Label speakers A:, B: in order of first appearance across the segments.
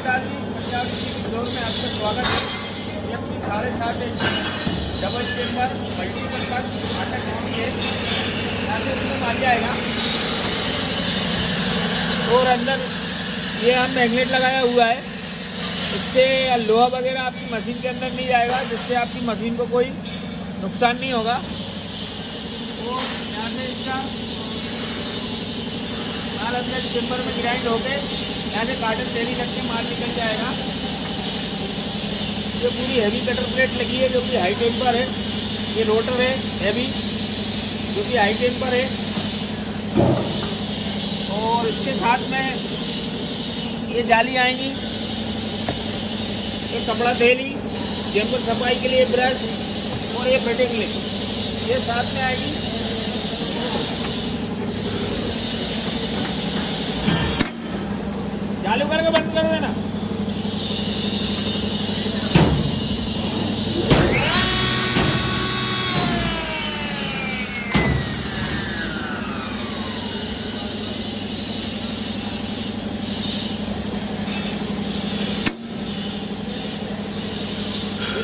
A: नमस्कार जी, पंजाब की फ्लोर में आपका स्वागत है। ये अपनी साढ़े सात इंच डबल चेम्बर मल्टीपल पक्ष फाटक होती है। इसमें आ जाएगा? और अंदर ये हम मैग्नेट लगाया हुआ है। इससे लोहा वगैरह आपकी मशीन के अंदर नहीं जाएगा, जिससे आपकी मशीन को कोई नुकसान नहीं होगा। और यहाँ से इसका। माल अंदर चेम्बर में ग्राइंड होके यहाँ से कार्टन तेली करके माल निकल जाएगा। ये पूरी हैवी कटर प्लेट लगी है, जो कि हाई टेम्पर है। ये रोटर है हैवी जो कि हाई टेम्पर है। और इसके साथ में ये जाली आएँगी। ये कपड़ा थैली जेम्बर सफ़ाई के लिए ब्रश और ये फिटिंग लिप ये साथ में आएगी। चालू करके बंद कर देना।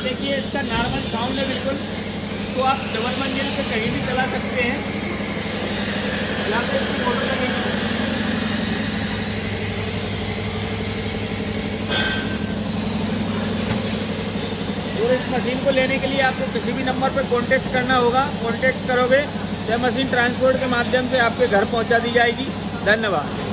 A: देखिए, इसका नॉर्मल साउंड है बिल्कुल। तो आप डबल मंजिल पे कहीं भी चला सकते हैं यहाँ पे इसकी मोटर लगेगी और इस मशीन को लेने के लिए आपको किसी भी नंबर पर कॉन्टेक्ट करना होगा। कॉन्टेक्ट करोगे यह मशीन ट्रांसपोर्ट के माध्यम से आपके घर पहुँचा दी जाएगी। धन्यवाद।